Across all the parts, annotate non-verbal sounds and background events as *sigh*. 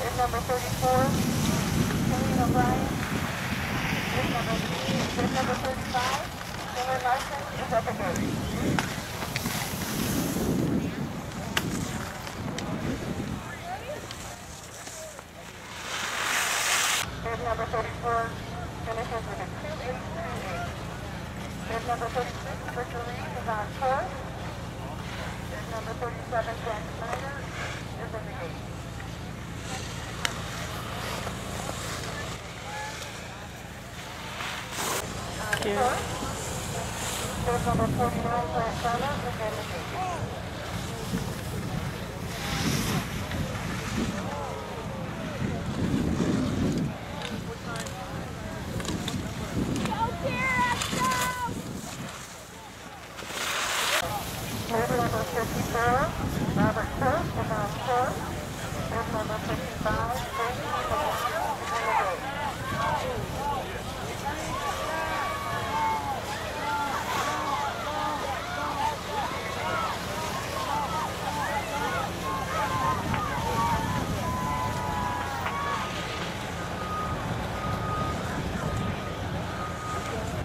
There's number 34, Killian O'Brien. There's number, there's number 35, Dylan Larson is up at third. There's number 34, finishes with a 2838. There's number 36, Richard Reed is on fourth. There's number 37, Jack Snyder is in the gate. Cute. There's number 49, Grant Turner is in the gate. There's number 54, Robert Kirk on fourth. Number 55, Brady McGuire is in the gate.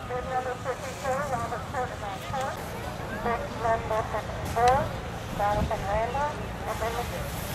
There's number 54, Robert Kirk is on fourth. Next number 54, Jonathan Randall is in the gate.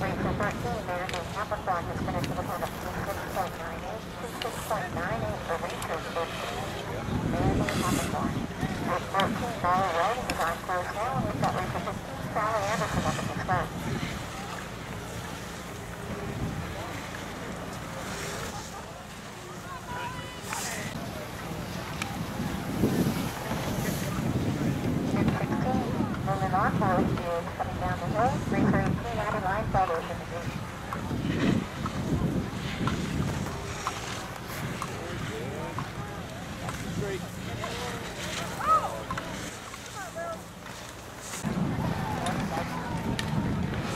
Rachel 13, Marathon Capricorn has finished with a time of 26.98, 26.98 for Rachel 13, Marathon Capricorn. At 14, Dollar Riding is on course now, and we've got Rachel 15, Sally Anderson up at the start. At 16, Lumen Encore is coming down the hill, Racer 18, Abby Linefelder is in the gate.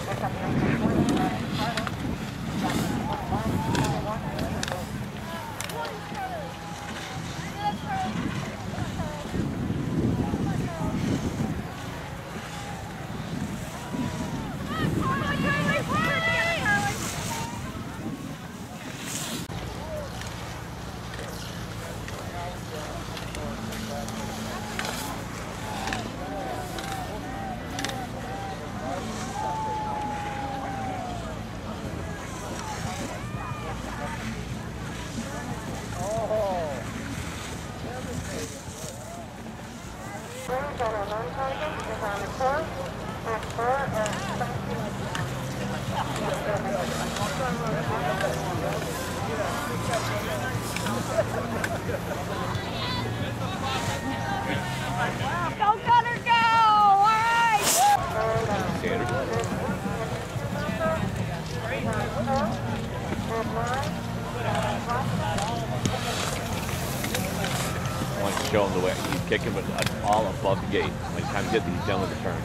There's some Racer 20, Ryan Carter, Jackson 21, 21 is in the gate. Blue General Montaigne is on the course with four and Go, Gunner, go! All right! I want to show him the way he's kicking, but all above the gate. When he time to get the he's done with the turn.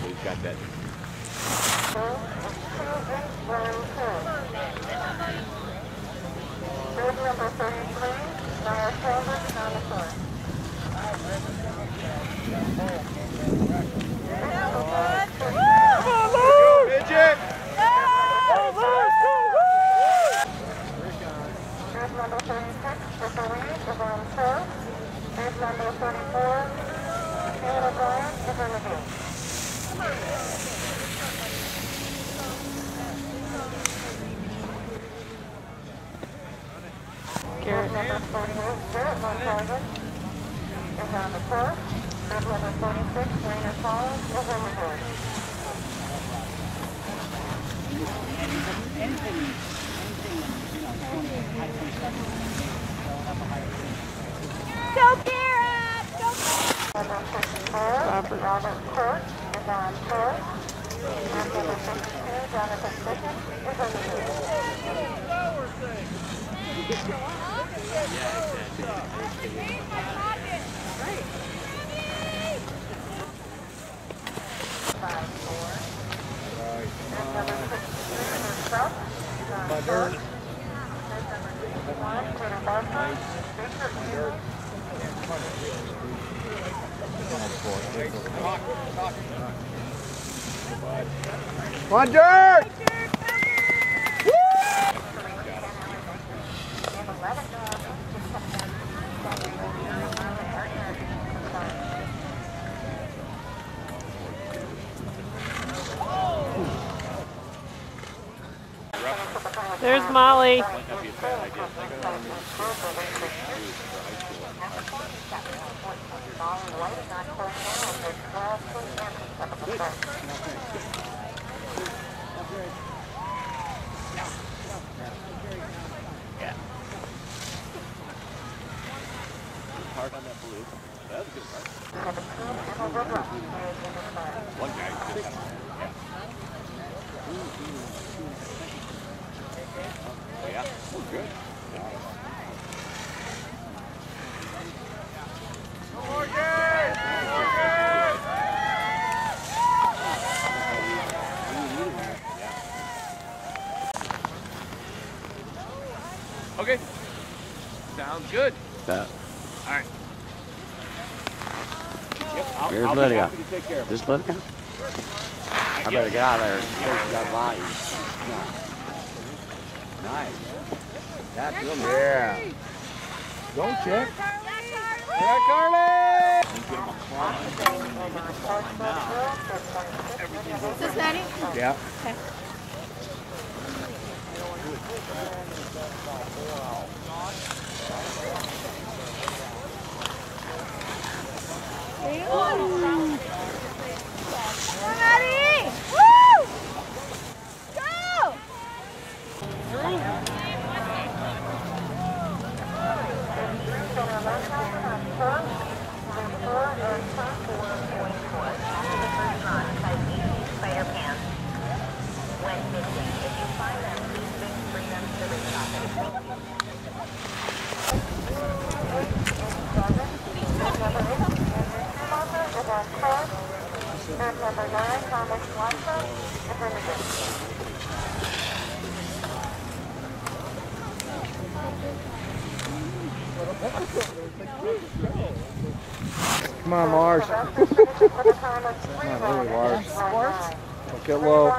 So he's got that. Number 33, Nara Chambers is on the course. Bid number 36, Triple Reed is on course. Bid number 34, Taylor O'Brien is in the gate. Garrett. Number 48, Garrett Montaigne is on the course. Bid number 46, Rainer Collins is in the gate. Go, Garrett! Go, Number 54, Robert. Robert Court is Yvonne Torres. And number 52, Jonathan Ficken, is on. Five, four. And number 63, herself, Yvonne Torres. And number 61, Peter Barker, Richard Hughes. Come on, Dirt! And 11 There's Molly. Might not be a bad idea. Hard on that blue. That was a good part. One guy just yeah. Oh yeah. Oh good. Okay. Good. That, All right. Yep, I'll, Here's I'll Lydia. happy take care of this Lydia? I better get out of there. She's got bodies. Nice. That's real nice. Yeah. Don't check. Yeah, Carly! Is this Maddie? Yeah. Come on, Maddie! Woo! Go! And number nine, Thomas Watson, affirmative. Come on, Mars. Come on, *laughs* Mars. Don't get low.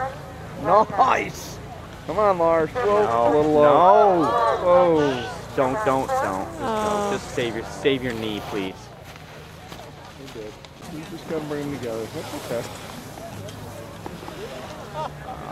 Nice. Come on, Mars. Whoa, a little low. Whoa. Don't, don't, don't. Oh. Just save your, save your knee, please. You did. You just gotta bring them together. That's okay. 54,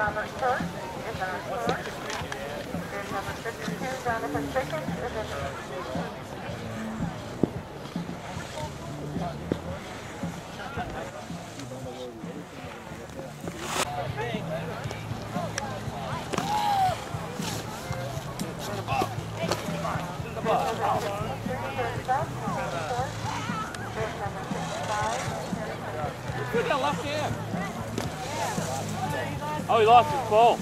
Robert Kirk, is on court. There's number 52, Jonathan Pickens, is in Look at that left hand. Oh, he lost his ball.